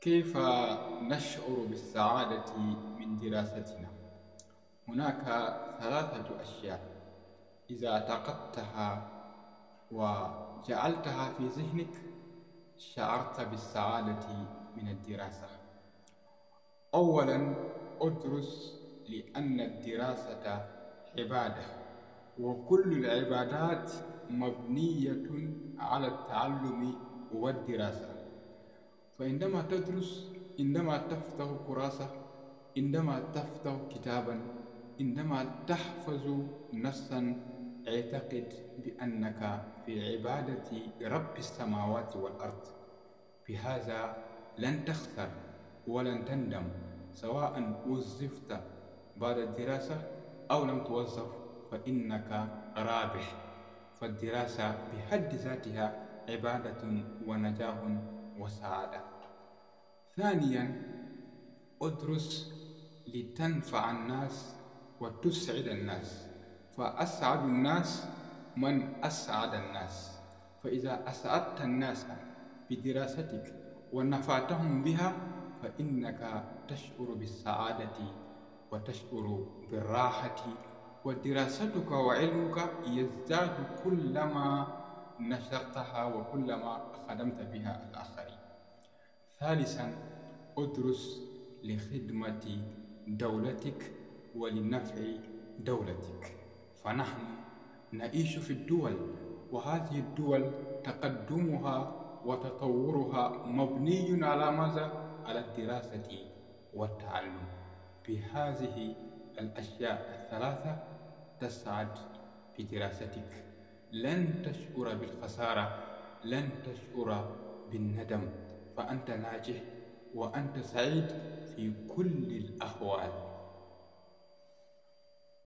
كيف نشعر بالسعادة من دراستنا؟ هناك ثلاثة أشياء. إذا اعتقدتها وجعلتها في ذهنك شعرت بالسعادة من الدراسة. أولا أدرس لأن الدراسة عبادة وكل العبادات مبنية على التعلم والدراسة. فعندما تدرس عندما تفتح كراسة عندما تفتح كتابا عندما تحفظ نصا اعتقد بأنك في عبادة رب السماوات والأرض. بهذا لن تخسر ولن تندم سواء وظفت بعد الدراسة أو لم توظف فإنك رابح. فالدراسة بحد ذاتها عبادة ونجاح. وسعادة ثانيا ادرس لتنفع الناس وتسعد الناس. فأسعد الناس من أسعد الناس. فإذا أسعدت الناس بدراستك ونفعتهم بها فإنك تشعر بالسعادة وتشعر بالراحة. ودراستك وعلمك يزداد كلما نشرتها وكلما خدمت بها الآخرين. ثالثا ادرس لخدمة دولتك ولنفع دولتك. فنحن نعيش في الدول وهذه الدول تقدمها وتطورها مبني على ماذا؟ على الدراسة والتعلم. بهذه الأشياء الثلاثة تسعد بدراستك. لن تشعر بالخسارة لن تشعر بالندم فأنت ناجح وأنت سعيد في كل الأحوال.